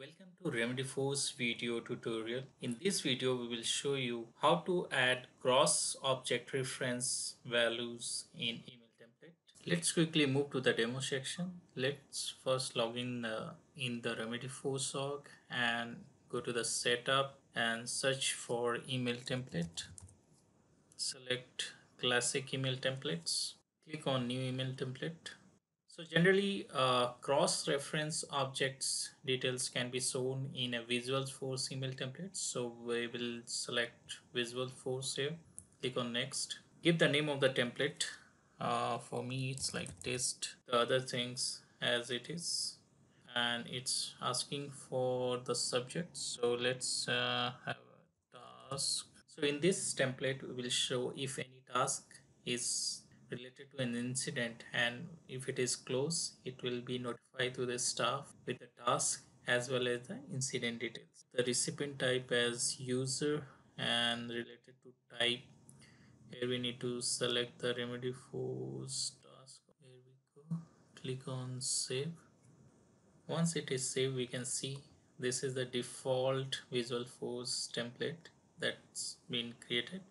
Welcome to Remedyforce's video tutorial. In this video, we will show you how to add cross object reference values in email template. Let's quickly move to the demo section. Let's first log in uh, in the Remedy4 SOC and go to the setup and search for email template. Select classic email templates. Click on new email template so generally, uh, cross-reference objects details can be shown in a Visualforce email template. So we will select Visualforce here, click on next, give the name of the template. Uh, for me, it's like test the other things as it is and it's asking for the subject. So let's uh, have a task. So in this template, we will show if any task is related to an incident and if it is close it will be notified to the staff with the task as well as the incident details. The recipient type as user and related to type. Here we need to select the Remedyforce task. Here we go. Click on save. Once it is saved we can see this is the default Visualforce template that's been created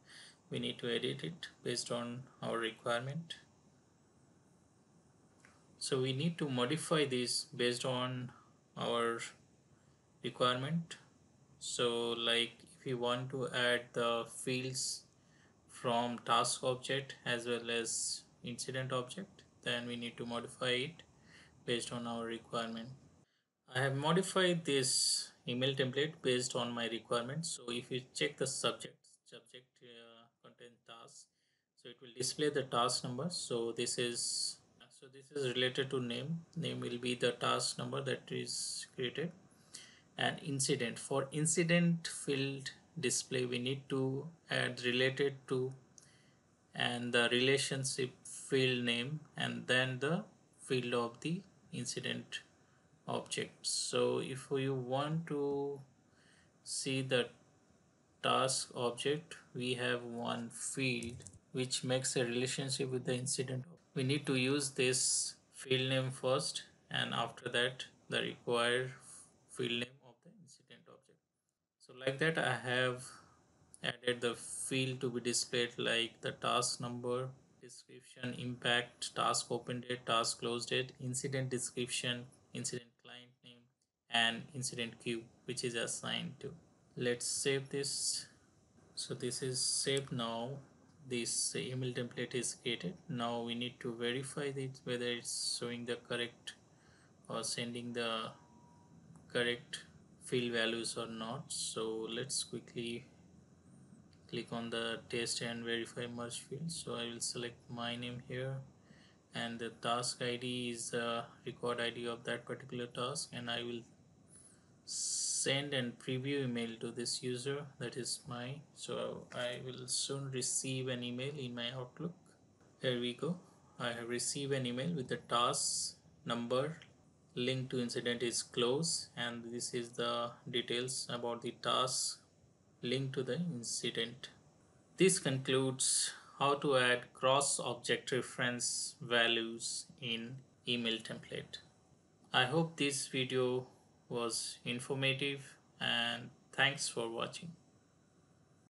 we need to edit it based on our requirement. So we need to modify this based on our requirement. So like if we want to add the fields from task object as well as incident object then we need to modify it based on our requirement. I have modified this email template based on my requirement. So if you check the subject subject uh, contain task so it will display the task number. So this is so this is related to name. Name will be the task number that is created. And incident. For incident field display we need to add related to and the relationship field name and then the field of the incident object so if you want to see the task object we have one field which makes a relationship with the incident. We need to use this field name first and after that the required field name of the incident object. So like that i have added the field to be displayed like the task number description impact task open date task close date incident description incident client name and incident queue which is assigned to let's save this. So this is saved. Now this email template is created. Now we need to verify it whether it's showing the correct or sending the correct field values or not. So let's quickly click on the test and verify merge field. So I will select my name here. And the task ID is the record ID of that particular task. And I will send and preview email to this user that is my so I will soon receive an email in my outlook. Here we go. I have received an email with the task number link to incident is close and this is the details about the task linked to the incident. This concludes how to add cross object reference values in email template. I hope this video was informative and thanks for watching